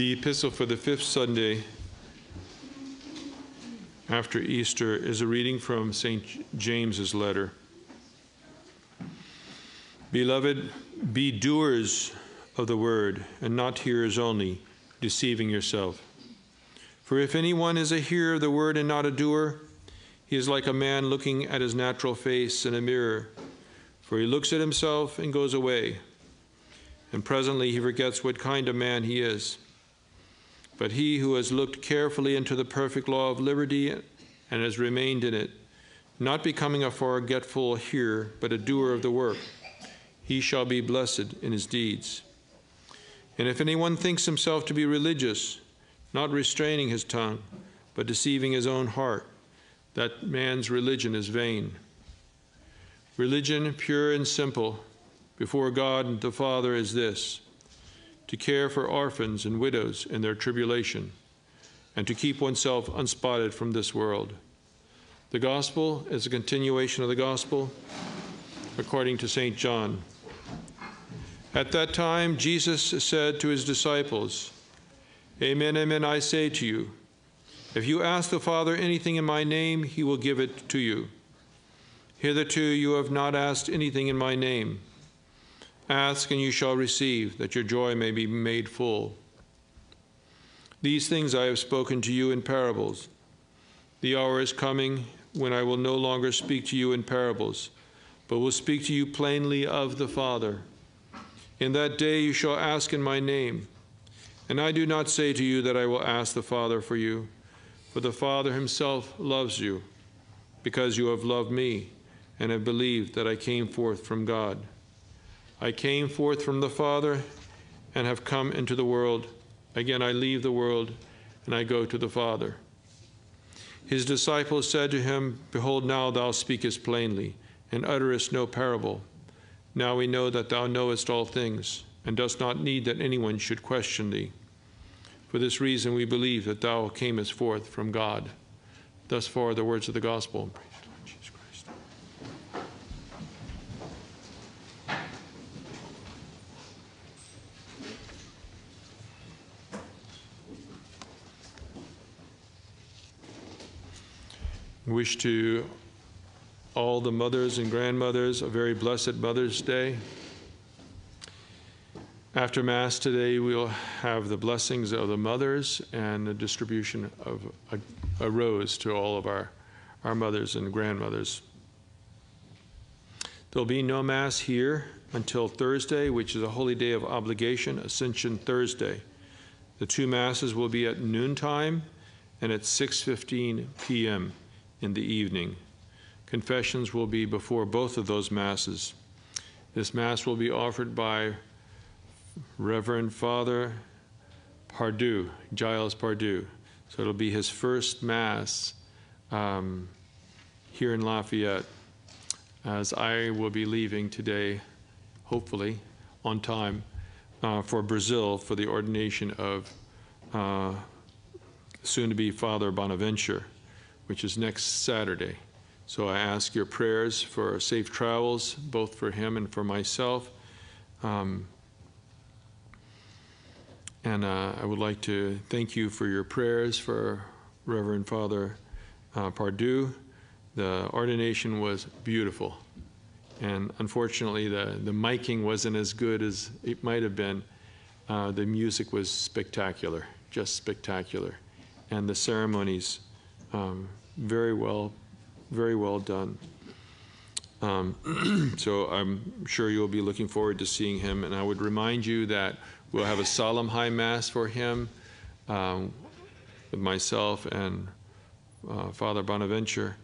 The epistle for the fifth Sunday after Easter is a reading from St. James's letter. Beloved, be doers of the word and not hearers only, deceiving yourself. For if anyone is a hearer of the word and not a doer, he is like a man looking at his natural face in a mirror. For he looks at himself and goes away, and presently he forgets what kind of man he is. But he who has looked carefully into the perfect law of liberty and has remained in it, not becoming a forgetful hearer, but a doer of the work, he shall be blessed in his deeds. And if anyone thinks himself to be religious, not restraining his tongue, but deceiving his own heart, that man's religion is vain. Religion, pure and simple, before God and the Father, is this to care for orphans and widows in their tribulation, and to keep oneself unspotted from this world. The gospel is a continuation of the gospel according to St. John. At that time, Jesus said to his disciples, Amen, amen, I say to you, if you ask the Father anything in my name, he will give it to you. Hitherto you have not asked anything in my name. Ask and you shall receive, that your joy may be made full. These things I have spoken to you in parables. The hour is coming when I will no longer speak to you in parables, but will speak to you plainly of the Father. In that day you shall ask in my name. And I do not say to you that I will ask the Father for you, for the Father himself loves you, because you have loved me and have believed that I came forth from God. I came forth from the Father and have come into the world. Again, I leave the world and I go to the Father. His disciples said to him, Behold, now thou speakest plainly, and utterest no parable. Now we know that thou knowest all things, and dost not need that anyone should question thee. For this reason we believe that thou camest forth from God. Thus far the words of the gospel. Wish to all the mothers and grandmothers a very blessed Mother's Day. After Mass today, we'll have the blessings of the mothers and the distribution of a, a rose to all of our, our mothers and grandmothers. There'll be no Mass here until Thursday, which is a holy day of obligation, Ascension Thursday. The two Masses will be at noontime and at 6.15 p.m in the evening. Confessions will be before both of those Masses. This Mass will be offered by Reverend Father Pardue, Giles Pardue. So it'll be his first Mass um, here in Lafayette, as I will be leaving today, hopefully on time, uh, for Brazil for the ordination of uh, soon to be Father Bonaventure which is next Saturday. So I ask your prayers for safe travels, both for him and for myself. Um, and uh, I would like to thank you for your prayers for Reverend Father uh, Pardue. The ordination was beautiful. And unfortunately, the, the miking wasn't as good as it might have been. Uh, the music was spectacular, just spectacular. And the ceremonies um, very well, very well done. Um, so I'm sure you'll be looking forward to seeing him. And I would remind you that we'll have a solemn high mass for him um, with myself and uh, Father Bonaventure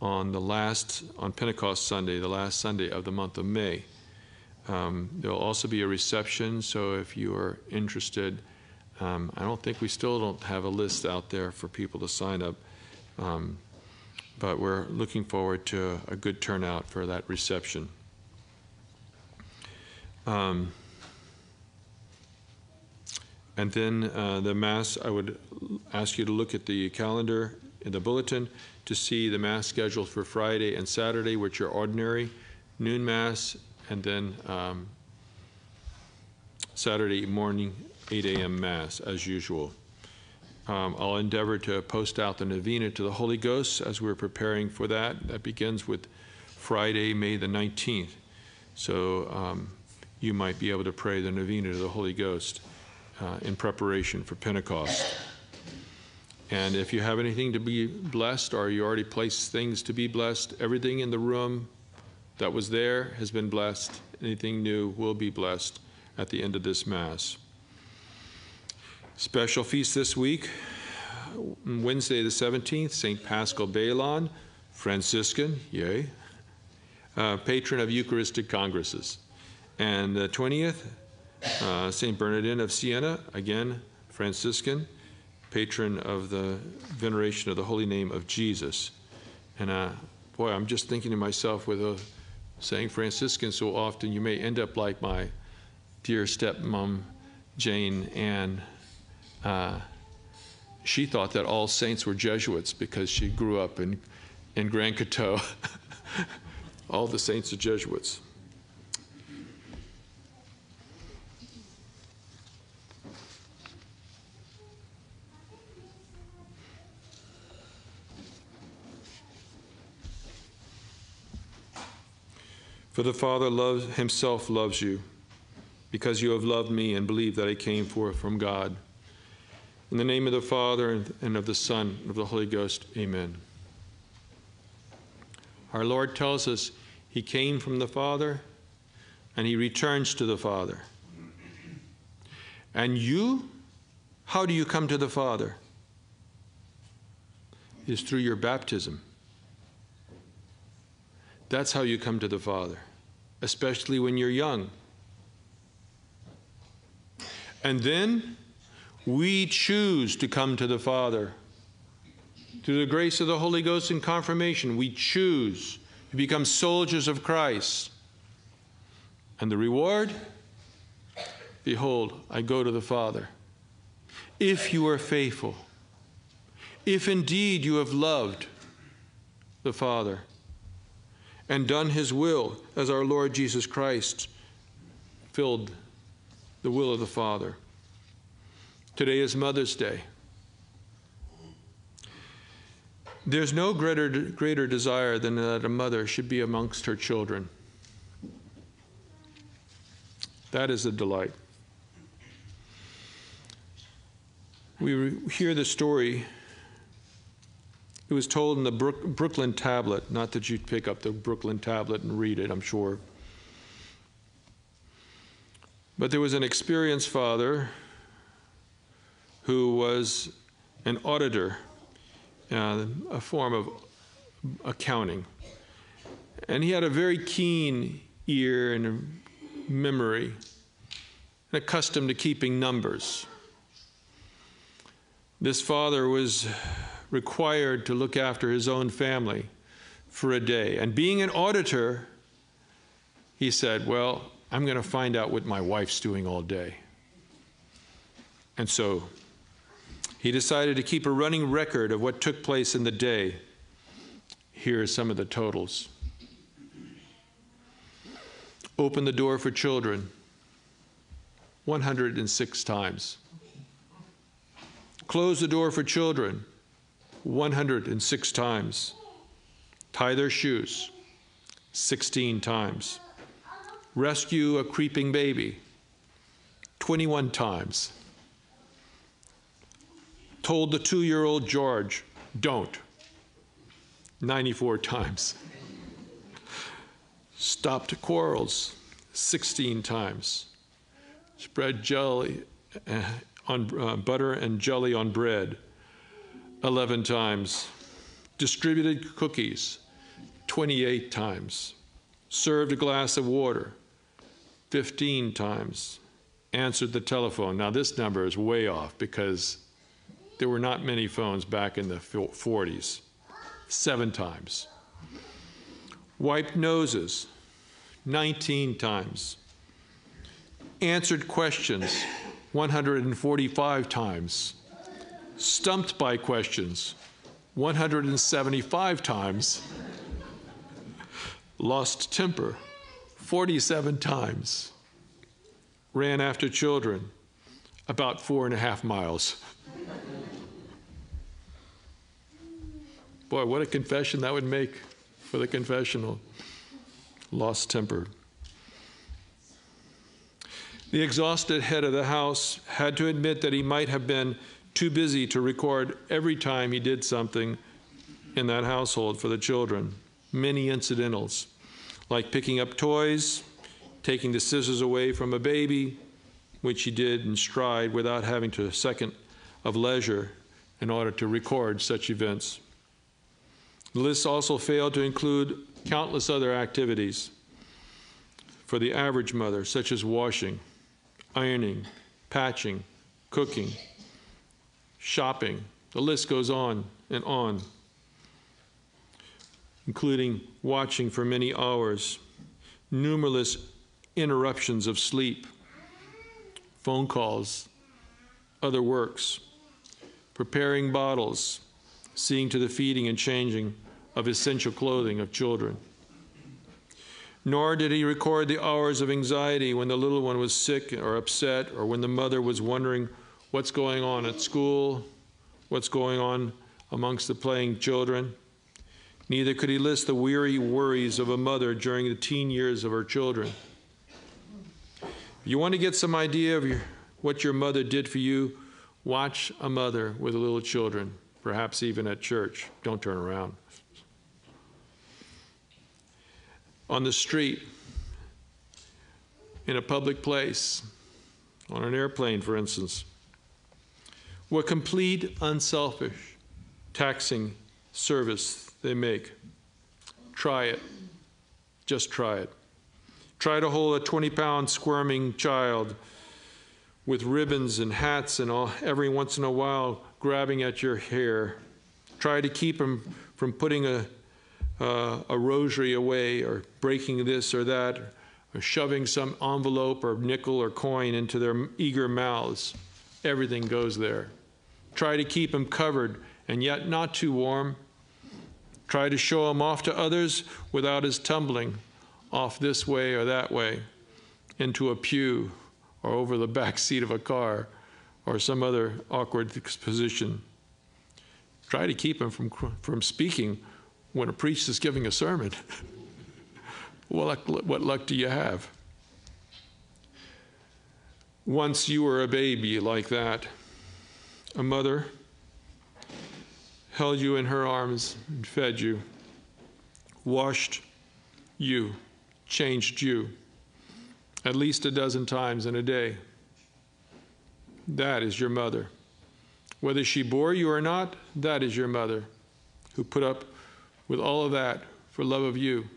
on the last, on Pentecost Sunday, the last Sunday of the month of May. Um, there'll also be a reception, so if you are interested, um, I don't think we still don't have a list out there for people to sign up. Um, but we're looking forward to a good turnout for that reception. Um, and then uh, the Mass, I would ask you to look at the calendar in the bulletin to see the Mass schedule for Friday and Saturday, which are ordinary, noon Mass, and then um, Saturday morning, 8 a.m. Mass, as usual. Um, I'll endeavor to post out the novena to the Holy Ghost as we're preparing for that. That begins with Friday, May the 19th. So um, you might be able to pray the novena to the Holy Ghost uh, in preparation for Pentecost. And if you have anything to be blessed or you already placed things to be blessed, everything in the room that was there has been blessed. Anything new will be blessed at the end of this Mass. Special feast this week, Wednesday the 17th, St. Paschal Baylon, Franciscan, yay, uh, patron of Eucharistic Congresses. And the 20th, uh, St. Bernardine of Siena, again, Franciscan, patron of the veneration of the holy name of Jesus. And uh, boy, I'm just thinking to myself with a, saying Franciscan so often, you may end up like my dear stepmom, Jane Ann. Uh, she thought that all saints were Jesuits because she grew up in, in Grand Coteau. all the saints are Jesuits. For the Father loves, himself loves you, because you have loved me and believed that I came forth from God. In the name of the Father, and of the Son, and of the Holy Ghost, amen. Our Lord tells us he came from the Father, and he returns to the Father. And you, how do you come to the Father? It is through your baptism. That's how you come to the Father, especially when you're young. And then we choose to come to the Father. Through the grace of the Holy Ghost and confirmation, we choose to become soldiers of Christ. And the reward? Behold, I go to the Father. If you are faithful, if indeed you have loved the Father, and done his will as our Lord Jesus Christ filled the will of the Father. Today is Mother's Day. There's no greater, greater desire than that a mother should be amongst her children. That is a delight. We hear the story it was told in the Brook, Brooklyn Tablet, not that you'd pick up the Brooklyn Tablet and read it, I'm sure. But there was an experienced father who was an auditor, uh, a form of accounting. And he had a very keen ear and memory, and accustomed to keeping numbers. This father was required to look after his own family for a day. And being an auditor, he said, Well, I'm going to find out what my wife's doing all day. And so he decided to keep a running record of what took place in the day. Here are some of the totals. Open the door for children 106 times. Close the door for children 106 times. Tie their shoes 16 times. Rescue a creeping baby 21 times. Told the two year old George, don't 94 times. Stopped quarrels 16 times. Spread jelly uh, on uh, butter and jelly on bread 11 times, distributed cookies 28 times, served a glass of water 15 times, answered the telephone. Now, this number is way off because there were not many phones back in the 40s. Seven times. Wiped noses 19 times. Answered questions 145 times stumped by questions 175 times, lost temper 47 times, ran after children about four and a half miles. Boy, what a confession that would make for the confessional. Lost temper. The exhausted head of the house had to admit that he might have been too busy to record every time he did something in that household for the children. Many incidentals, like picking up toys, taking the scissors away from a baby, which he did in stride without having to a second of leisure in order to record such events. The list also failed to include countless other activities for the average mother, such as washing, ironing, patching, cooking, shopping. The list goes on and on, including watching for many hours, numerous interruptions of sleep, phone calls, other works, preparing bottles, seeing to the feeding and changing of essential clothing of children. Nor did he record the hours of anxiety when the little one was sick or upset, or when the mother was wondering what's going on at school, what's going on amongst the playing children. Neither could he list the weary worries of a mother during the teen years of her children. If you want to get some idea of your, what your mother did for you? Watch a mother with little children, perhaps even at church. Don't turn around. On the street, in a public place, on an airplane, for instance. What complete, unselfish, taxing service they make. Try it. Just try it. Try to hold a 20 pound squirming child with ribbons and hats and all, every once in a while grabbing at your hair. Try to keep him from putting a, uh, a rosary away or breaking this or that or shoving some envelope or nickel or coin into their eager mouths. Everything goes there. Try to keep him covered and yet not too warm. Try to show him off to others without his tumbling off this way or that way into a pew or over the back seat of a car or some other awkward position. Try to keep him from, from speaking when a priest is giving a sermon. what, luck, what luck do you have? Once you were a baby like that, a mother held you in her arms and fed you, washed you, changed you at least a dozen times in a day. That is your mother. Whether she bore you or not, that is your mother who put up with all of that for love of you.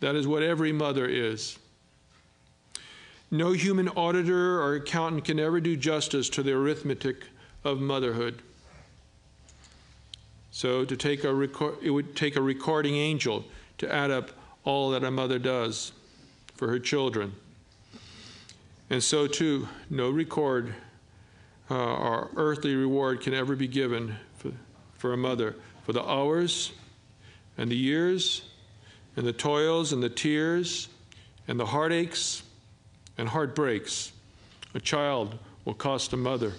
That is what every mother is. No human auditor or accountant can ever do justice to the arithmetic of motherhood. So to take a record, it would take a recording angel to add up all that a mother does for her children. And so too, no record uh, or earthly reward can ever be given for, for a mother for the hours and the years and the toils and the tears and the heartaches and heartbreaks a child will cost a mother.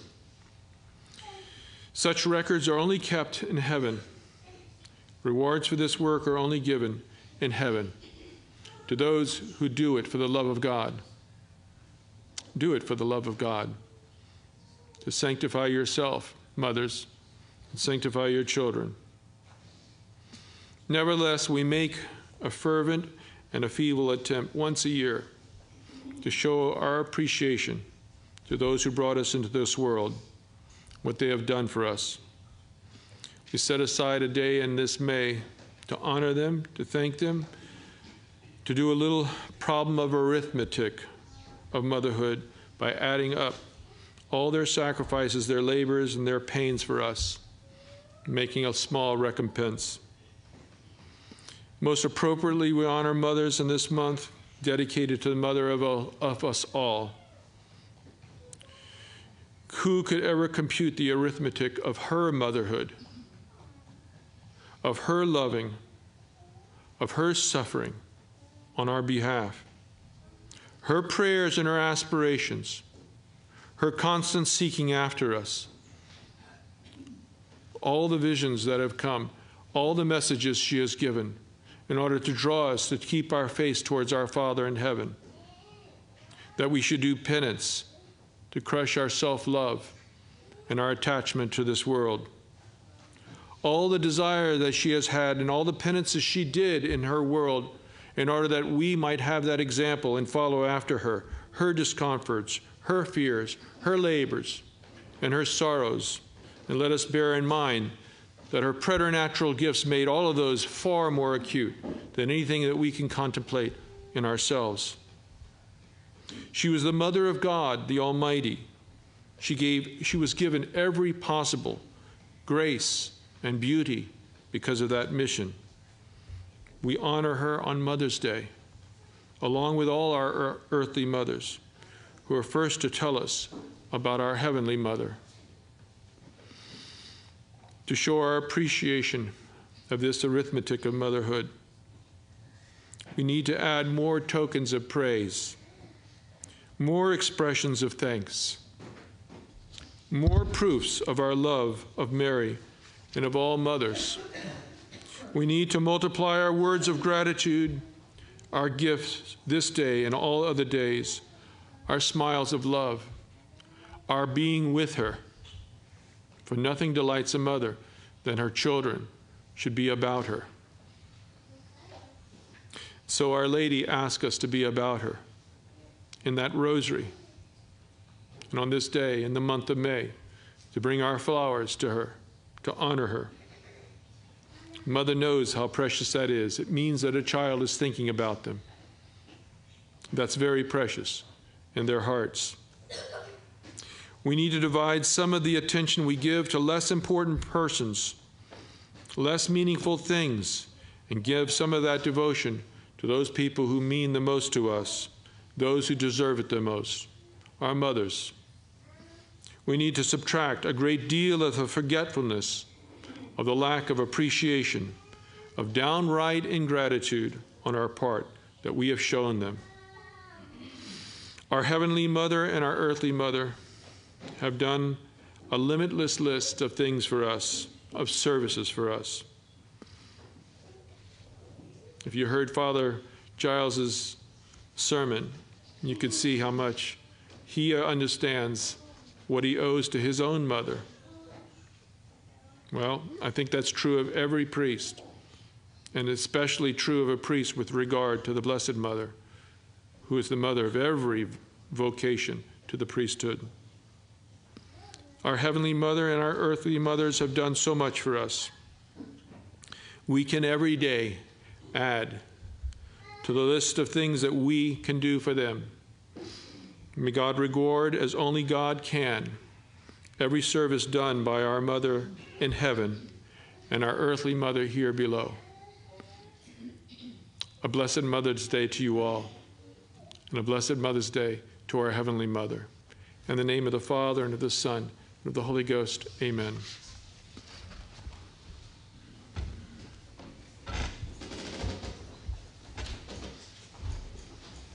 Such records are only kept in heaven. Rewards for this work are only given in heaven to those who do it for the love of God. Do it for the love of God. To sanctify yourself, mothers, and sanctify your children. Nevertheless, we make a fervent and a feeble attempt once a year to show our appreciation to those who brought us into this world, what they have done for us. We set aside a day in this May to honor them, to thank them, to do a little problem of arithmetic of motherhood by adding up all their sacrifices, their labors, and their pains for us, making a small recompense. Most appropriately, we honor mothers in this month dedicated to the mother of, all, of us all. Who could ever compute the arithmetic of her motherhood, of her loving, of her suffering on our behalf, her prayers and her aspirations, her constant seeking after us, all the visions that have come, all the messages she has given in order to draw us to keep our face towards our Father in heaven, that we should do penance to crush our self love and our attachment to this world. All the desire that she has had and all the penances she did in her world in order that we might have that example and follow after her, her discomforts, her fears, her labors, and her sorrows. And let us bear in mind that her preternatural gifts made all of those far more acute than anything that we can contemplate in ourselves. She was the mother of God, the Almighty. She, gave, she was given every possible grace and beauty because of that mission. We honor her on Mother's Day, along with all our earthly mothers who are first to tell us about our Heavenly Mother. To show our appreciation of this arithmetic of motherhood, we need to add more tokens of praise, more expressions of thanks, more proofs of our love of Mary and of all mothers. We need to multiply our words of gratitude, our gifts this day and all other days, our smiles of love, our being with her. For nothing delights a mother than her children should be about her. So Our Lady asks us to be about her in that rosary. And on this day, in the month of May, to bring our flowers to her, to honor her. Mother knows how precious that is. It means that a child is thinking about them. That's very precious in their hearts. We need to divide some of the attention we give to less important persons, less meaningful things, and give some of that devotion to those people who mean the most to us, those who deserve it the most, our mothers. We need to subtract a great deal of the forgetfulness, of the lack of appreciation, of downright ingratitude on our part that we have shown them. Our Heavenly Mother and our earthly mother have done a limitless list of things for us, of services for us. If you heard Father Giles's sermon, you could see how much he understands what he owes to his own mother. Well, I think that's true of every priest, and especially true of a priest with regard to the Blessed Mother, who is the mother of every vocation to the priesthood. Our Heavenly Mother and our earthly mothers have done so much for us. We can every day add to the list of things that we can do for them. May God reward, as only God can, every service done by our Mother in heaven and our earthly mother here below. A blessed Mother's Day to you all, and a blessed Mother's Day to our Heavenly Mother. In the name of the Father, and of the Son, of the Holy Ghost, amen.